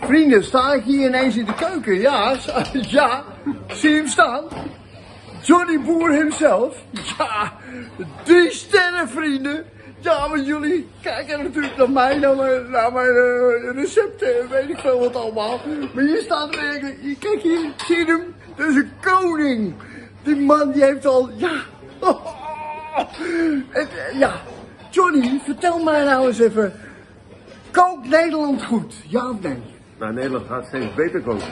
Vrienden, sta ik hier ineens in de keuken? Ja, ja. Zie hem staan? Johnny Boer himself. Ja, drie sterren vrienden. Ja, maar jullie kijken natuurlijk naar mij, naar mijn, naar mijn uh, recepten, weet ik veel wat allemaal. Maar hier staat eigenlijk, kijk hier, zie hem? Dat is een koning. Die man die heeft al, ja. En, ja, Johnny, vertel mij nou eens even. Kookt Nederland goed, ja of nee? Nou, Nederland gaat steeds beter koken.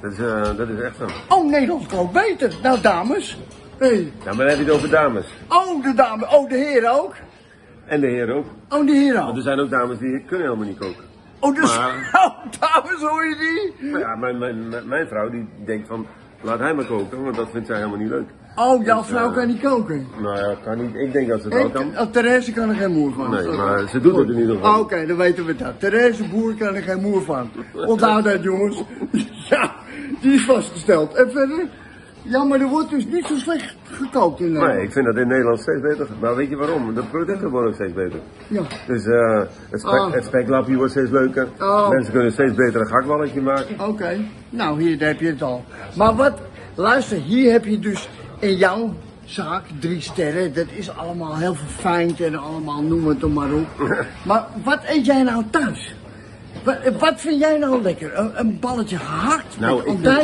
Dat is, uh, dat is echt zo. Oh, Nederland kookt beter. Nou, dames. Hey. Ja, maar dan heb je het over dames. Oh, de dames. Oh, de heren ook. En de heren ook. Oh, de heren ook. Want er zijn ook dames die kunnen helemaal niet koken. Oh, dus, Maar- oh, dames, hoor je die? Maar ja, mijn, mijn, mijn- mijn vrouw die denkt van, laat hij maar koken, want dat vindt zij helemaal niet leuk. Oh, jouw Dus, vrouw eh, kan niet koken. Nou ja, kan niet. Ik denk dat ze wel kan. Oh, Therese kan er geen moer van. Nee, maar ze doet het in ieder geval. Ah, Oké, dan weten we dat. Therese Boer kan er geen moer van. Onthoud dat, jongens. Ja, die is vastgesteld. En verder? Ja, maar er wordt dus niet zo slecht gekookt in Nederland. Nee, ik vind dat in Nederland steeds beter. Maar weet je waarom? De producten worden ook steeds beter. Ja. Dus eh het, spek, Ah. het speklapje wordt steeds leuker. Oh. Mensen kunnen steeds beter een gakballetje maken. Oké, nou hier heb je het al. Maar wat, luister, hier heb je dus in jouw zaak drie sterren. Dat is allemaal heel verfijnd en allemaal noem het er maar op. Maar wat eet jij nou thuis? Wat, wat vind jij nou lekker? Een, een balletje gehakt Nou, met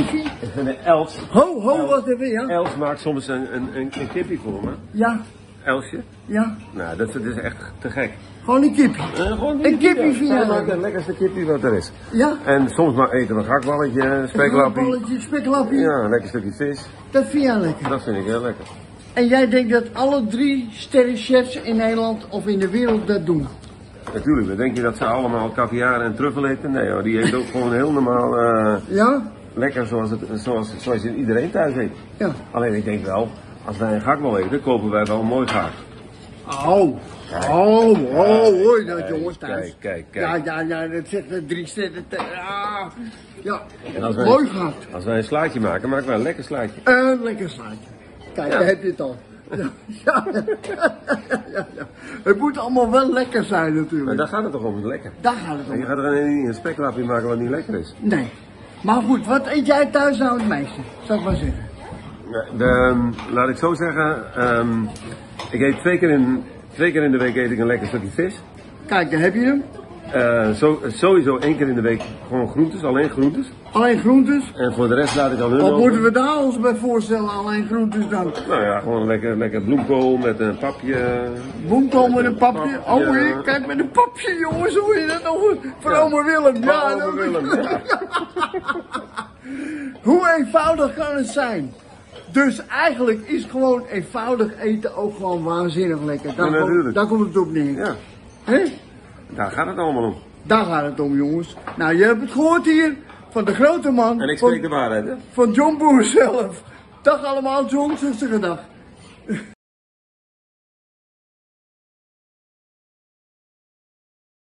vind de Els. Ho, ho, wat even, ja? Els maakt soms een, een, een, een kipje voor me. Ja, Elsje. ja. Nou, dat, dat is echt te gek. Gewoon een kipje. Eh, gewoon Een kipje ja. vind Zij jij maakt lekker? het lekkerste kipje wat er is. Ja? En soms maar eten we een gakballetje, een Een balletje, speklappie. Ja, een lekker stukje vis. Dat vind jij lekker. Dat vind ik heel lekker. En jij denkt dat alle drie sterrenchefs in Nederland of in de wereld dat doen? Natuurlijk, dan denk je dat ze allemaal caviar en truffel eten. Nee hoor, die eet ook gewoon heel normaal eh, Ja? lekker zoals, het, zoals, zoals iedereen thuis eet. Ja. Alleen ik denk wel, als wij een gakbal eten, kopen wij wel een mooi gaak. Oh, oh, oh, hoor dat jongens kijk, thuis. kijk, kijk. Ja, ja, ja, dat zegt drie sterren. te- Ah, ja, En als wij, mooi gehad. Als wij een slaatje maken, maken wij een lekker slaatje. Een lekker slaatje. Kijk, Ja. daar heb je het al. Ja, ja, ja, ja. Het moet allemaal wel lekker zijn Maar natuurlijk. daar gaat het toch om, lekker. Daar gaat het En je om. gaat er niet een speklapje maken wat niet lekker is. Nee. Maar goed, wat eet jij thuis nou het meeste? Zal ik maar zeggen. De, ehm, laat ik zo zeggen, ehm, ik eet twee keer, in, twee keer in de week eet ik een lekker stukje vis. Kijk, daar heb je hem. Eh, zo, sowieso één keer in de week gewoon groentes, alleen groentes. Alleen groentes. En voor de rest laat ik dan hun Wat over. moeten we daar ons bij voorstellen? Alleen groentes dan. Nou ja, gewoon lekker, lekker bloemkool met een papje. Boemkool met een papje. Oh, hier, kijk met een papje, jongens. Hoe je dat nog? Voor Ja. oma Willem. Ja, oma Willem, ja. Hoe eenvoudig kan het zijn? Dus eigenlijk is gewoon eenvoudig eten ook gewoon waanzinnig lekker. Daar, Ja, komt, daar komt het op neer. Ja, Hè? daar gaat het allemaal om. Daar gaat het om, jongens. Nou, je hebt het gehoord hier van de grote man. En ik van, spreek de waarheid, hè? van John Boer zelf. Dag allemaal, John. Rustige dag.